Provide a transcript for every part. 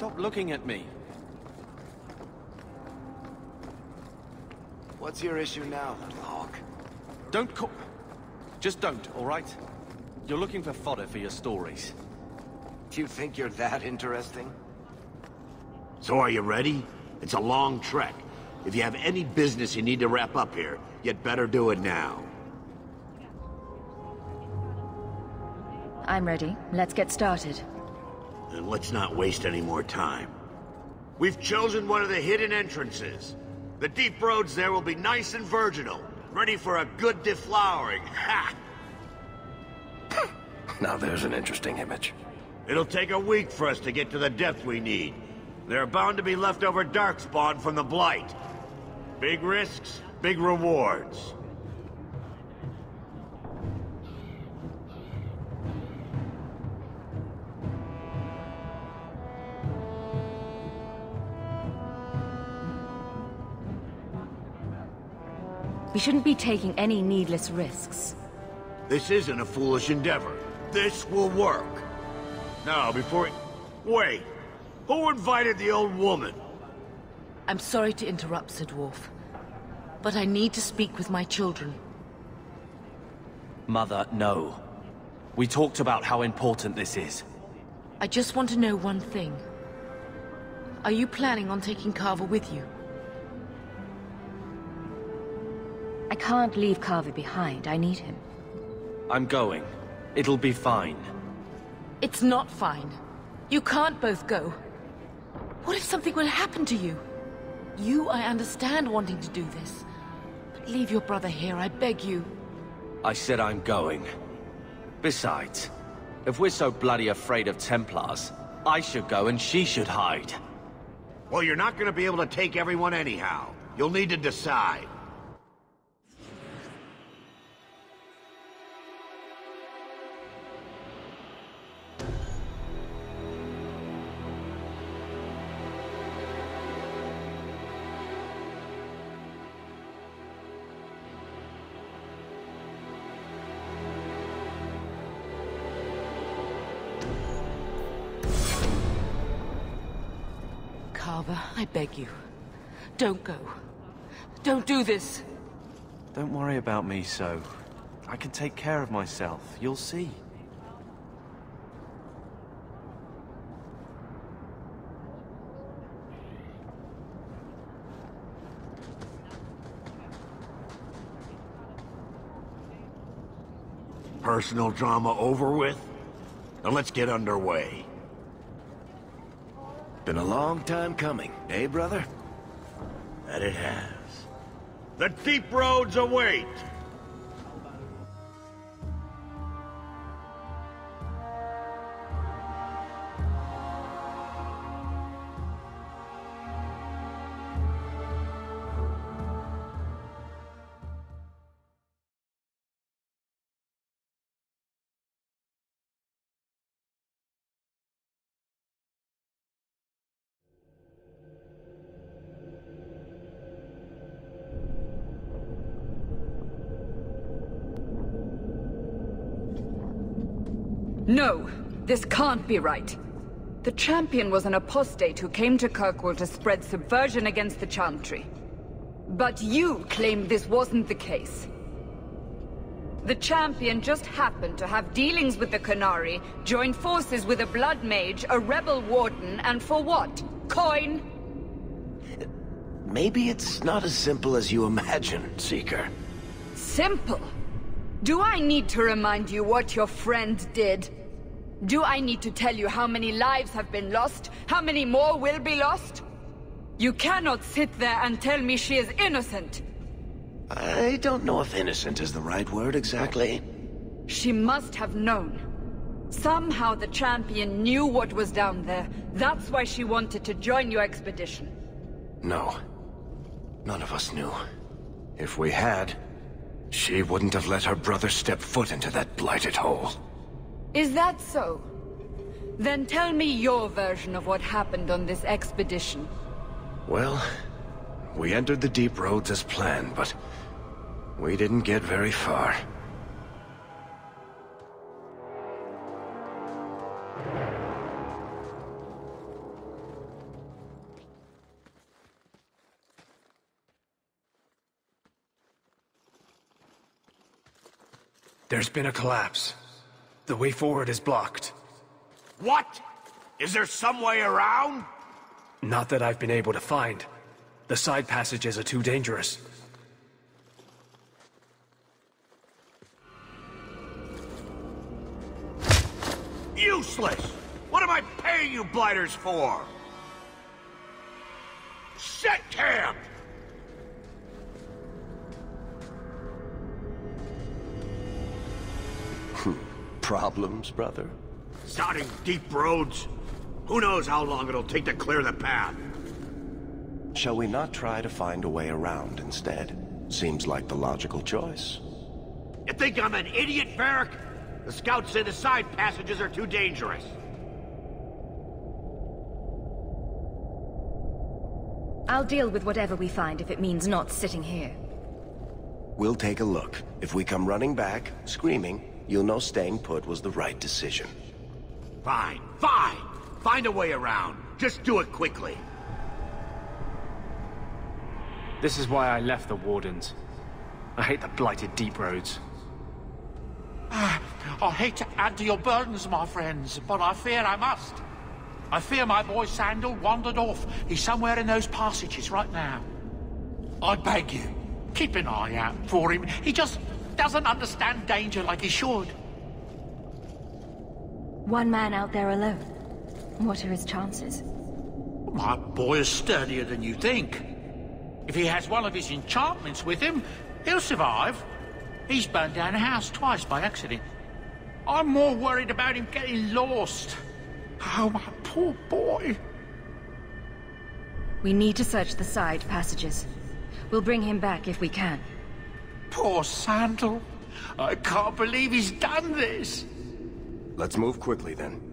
Stop looking at me. What's your issue now, little hawk? Don't call... Just don't, all right? You're looking for fodder for your stories. Do you think you're that interesting? So are you ready? It's a long trek. If you have any business you need to wrap up here, you'd better do it now. I'm ready. Let's get started. And let's not waste any more time. We've chosen one of the hidden entrances. The deep roads there will be nice and virginal, ready for a good deflowering. Ha! Now there's an interesting image. It'll take a week for us to get to the depth we need. There are bound to be leftover Darkspawn from the Blight. Big risks, big rewards. We shouldn't be taking any needless risks. This isn't a foolish endeavor. This will work. Now, before... Wait! Who invited the old woman? I'm sorry to interrupt, Sir Dwarf. But I need to speak with my children. Mother, no. We talked about how important this is. I just want to know one thing. Are you planning on taking Carver with you? I can't leave Carver behind. I need him. I'm going. It'll be fine. It's not fine. You can't both go. What if something will happen to you? You, I understand wanting to do this. But leave your brother here, I beg you. I said I'm going. Besides, if we're so bloody afraid of Templars, I should go and she should hide. Well, you're not gonna be able to take everyone anyhow. You'll need to decide. Beg you. Don't go. Don't do this. Don't worry about me so. I can take care of myself. You'll see. Personal drama over with? Now let's get underway. Been a long time coming, eh, brother? That it has. The deep roads await! No, this can't be right. The champion was an apostate who came to Kirkwall to spread subversion against the Chantry. But you claim this wasn't the case. The champion just happened to have dealings with the Qunari, join forces with a blood mage, a rebel warden, and for what? Coin? Maybe it's not as simple as you imagine, Seeker. Simple? Do I need to remind you what your friend did? Do I need to tell you how many lives have been lost? How many more will be lost? You cannot sit there and tell me she is innocent. I don't know if innocent is the right word exactly. She must have known. Somehow the champion knew what was down there. That's why she wanted to join your expedition. No. None of us knew. If we had, she wouldn't have let her brother step foot into that blighted hole. Is that so? Then tell me your version of what happened on this expedition. Well, we entered the deep roads as planned, but we didn't get very far. There's been a collapse. The way forward is blocked. What? Is there some way around? Not that I've been able to find. The side passages are too dangerous. Useless! What am I paying you blighters for? Set camp! Problems, brother? Starting deep roads? Who knows how long it'll take to clear the path? Shall we not try to find a way around instead? Seems like the logical choice. You think I'm an idiot, Varric? The scouts say the side passages are too dangerous. I'll deal with whatever we find if it means not sitting here. We'll take a look. If we come running back, screaming, you'll know staying put was the right decision. Fine, fine! Find a way around. Just do it quickly. This is why I left the Wardens. I hate the blighted deep roads. Ah, I hate to add to your burdens, my friends, but I fear I must. I fear my boy Sandal wandered off. He's somewhere in those passages right now. I beg you, keep an eye out for him. He just doesn't understand danger like he should. One man out there alone. What are his chances? My boy is sturdier than you think. If he has one of his enchantments with him, he'll survive. He's burned down a house twice by accident. I'm more worried about him getting lost. Oh, my poor boy. We need to search the side passages. We'll bring him back if we can. Poor Sandal. I can't believe he's done this. Let's move quickly then.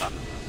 Love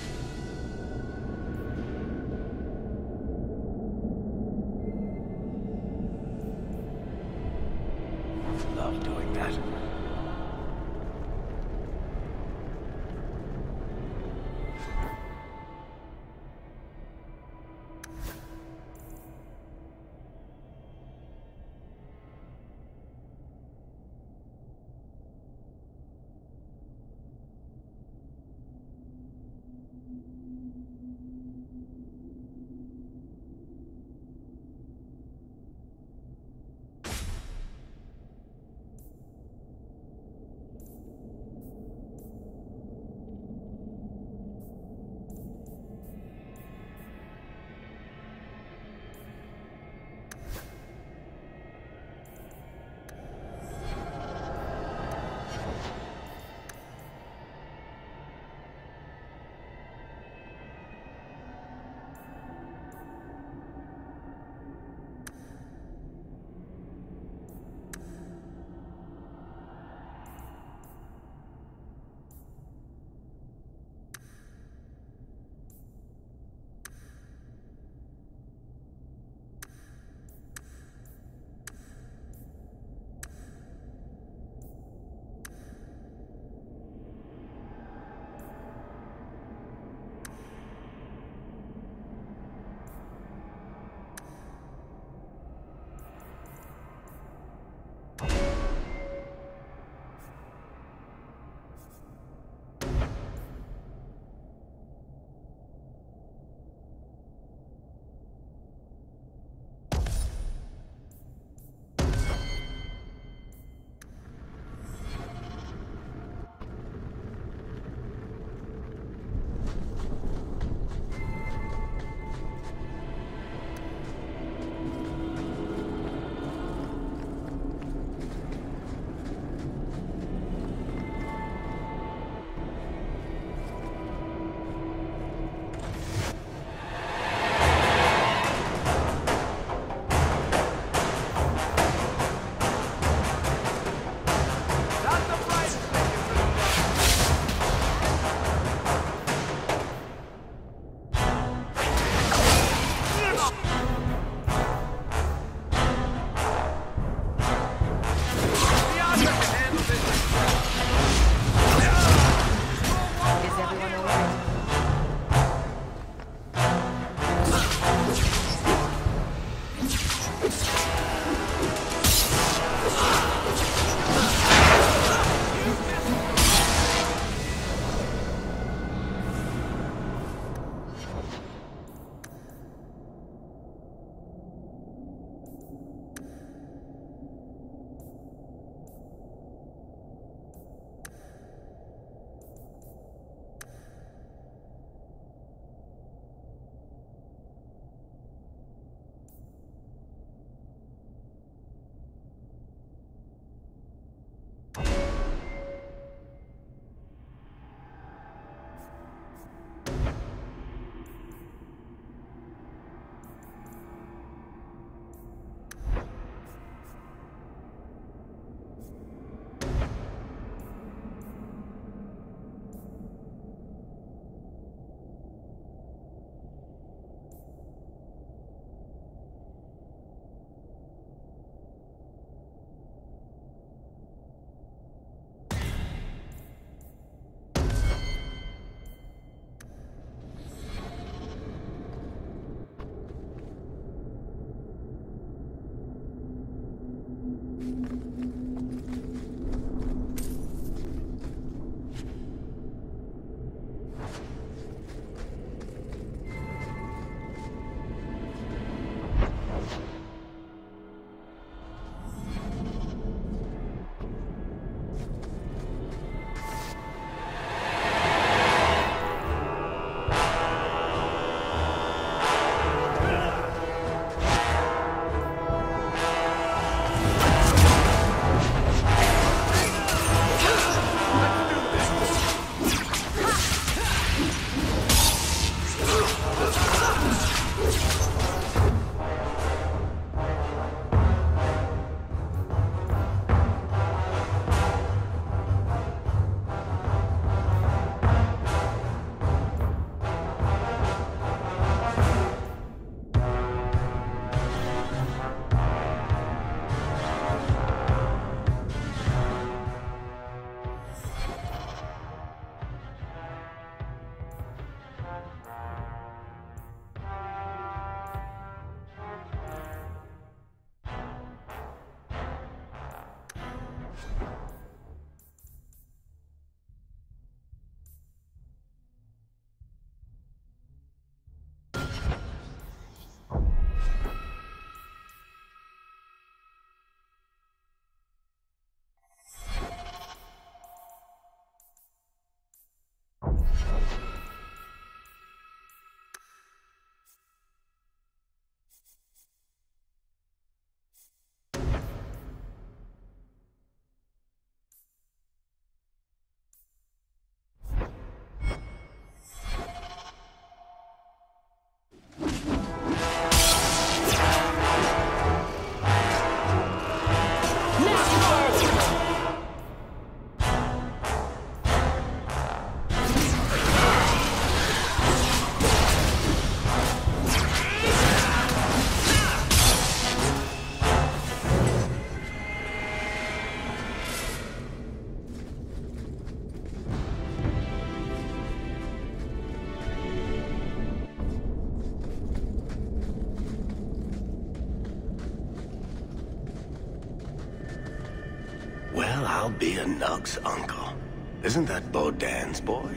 Nug's uncle. Isn't that Bodan's boy?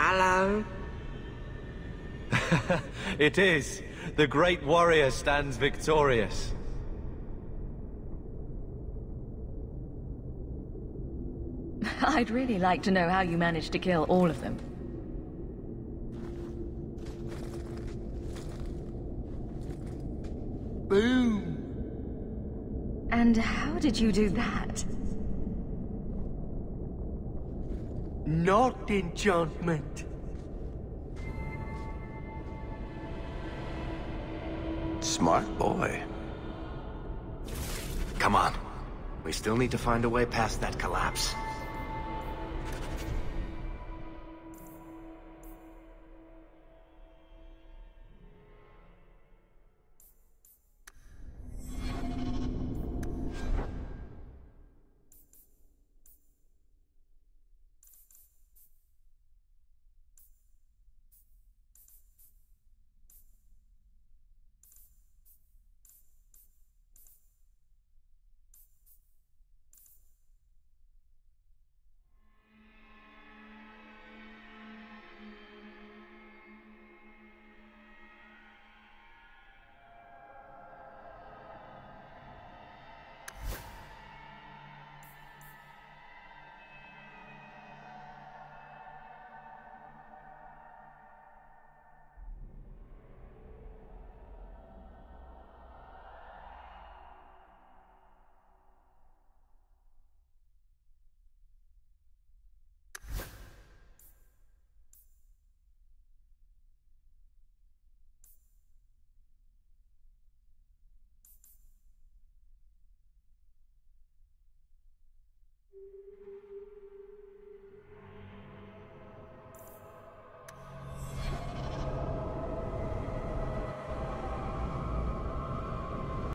Hello? It is. The great warrior stands victorious. I'd really like to know how you managed to kill all of them. Boom! And how did you do that? Not enchantment. Smart boy. Come on. We still need to find a way past that collapse.